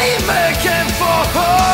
Money making for home.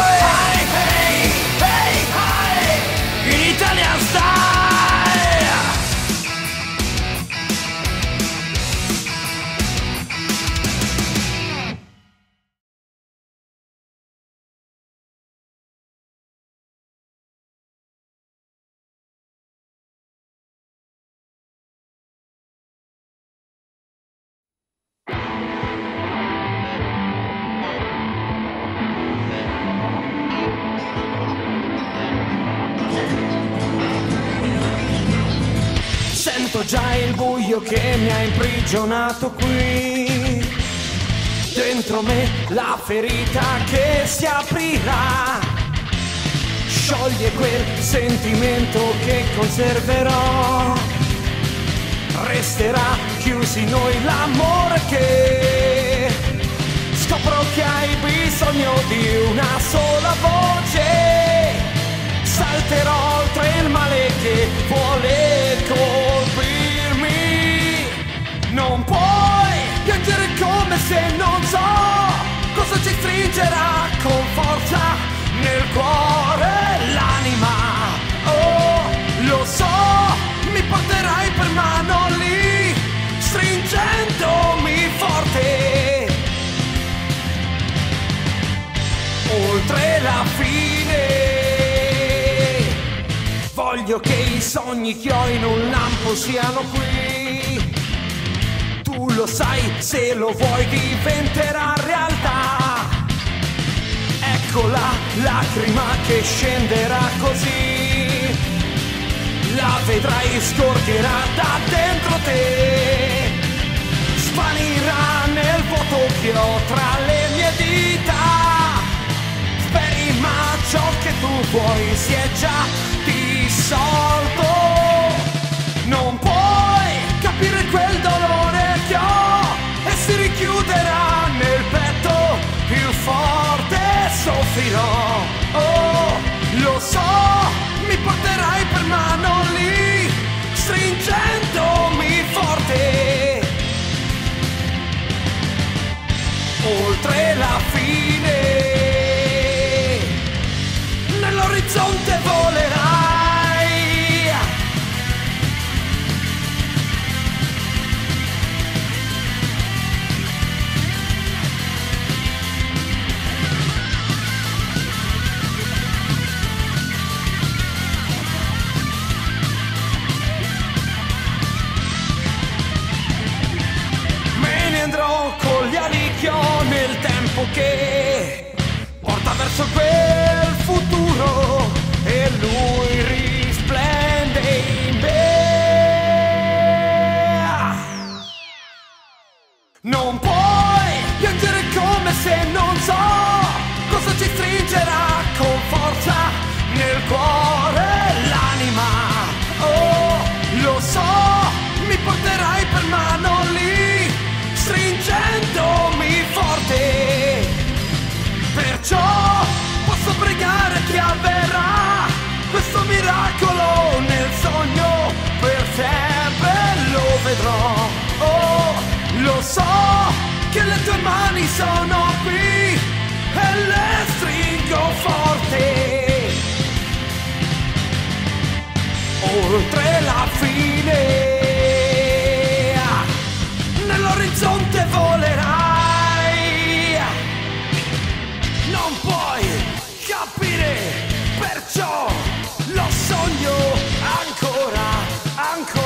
Sento già il buio che mi ha imprigionato qui. Dentro me la ferita che si aprirà. Scioglie quel sentimento che conserverò. Resterà chiusi noi l'amore che scopro che hai bisogno di una sola voce. Salterò oltre il male che vuole Voglio che i sogni che ho in un lampo siano qui. Tu lo sai, se lo vuoi diventerà realtà. Ecco la lacrima che scenderà così. La vedrai scorgerà da dentro te. Svanirà nel vuoto che ho tra le Oltre la fine, nell'orizzonte volerai. Me ne andrò con gli nel tempo che porta verso quel futuro e lui risplende mani sono qui e le stringo forte. Oltre la fine nell'orizzonte volerai. Non puoi capire, perciò lo sogno ancora, ancora.